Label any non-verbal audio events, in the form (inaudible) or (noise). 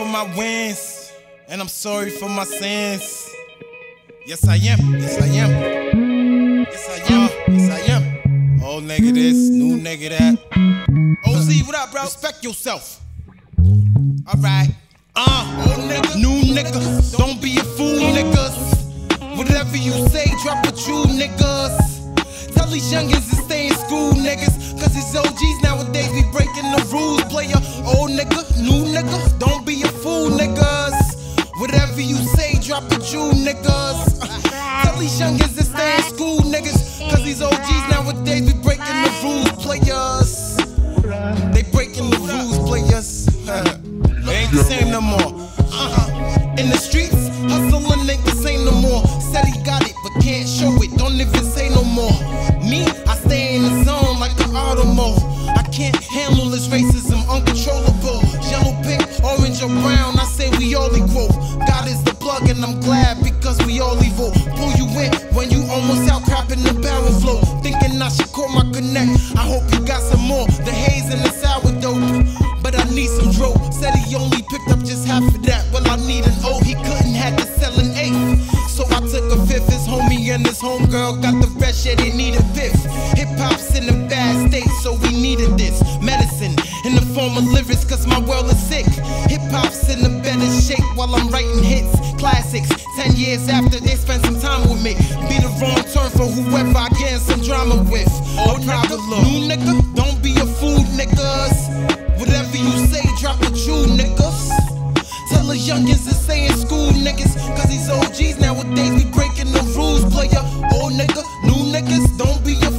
for my wins, and I'm sorry for my sins. Yes, I am. Yes, I am. Yes, I am. Yes, I am. Old nigga this, new nigga that. OZ, what up, bro? Respect yourself. Alright. Uh, old nigga, new nigga. Don't be a fool, niggas. Whatever you say, drop a true niggas. Tell these youngins to stay in school, niggas. Cause these OGs nowadays be breaking the rules. Player, old nigga, new nigga. Don't Whatever you say, drop a true niggas. (laughs) Tell these youngins to stay in school, niggas. Cause these OGs nowadays be breaking the rules, players. They breaking the rules, players. (laughs) ain't the same no more. Uh-huh. In the streets, hustling ain't the same no more. Said he got it, but can't show it. Don't even say no more. Me, I stay in the zone like an automo. I can't handle this racism, uncontrollable. Yellow, pink, orange, or brown, we all equal. God is the plug, and I'm glad because we all evil. Pull you in when you almost out crapping the barrel flow. Thinking I should call my connect. I hope you got some more. The haze and the sourdough. But I need some dro. Said he only picked up just half of that. Well, I need an O. He couldn't had to sell an eighth. So I took a fifth. His homie and his homegirl got the rest. Yeah, they need a fifth. Hip hop's in a bad state, so we needed this medicine in the form of lyrics. Cause my world is years after they spend some time with me. Be the wrong turn for whoever I get some drama with. Oh, drop a. New nigga, don't be a fool, niggas. Whatever you say, drop a chew, niggas. Tell the youngins to stay in school, niggas. Cause these OGs nowadays be breaking the rules, player. Old nigga, new niggas, don't be a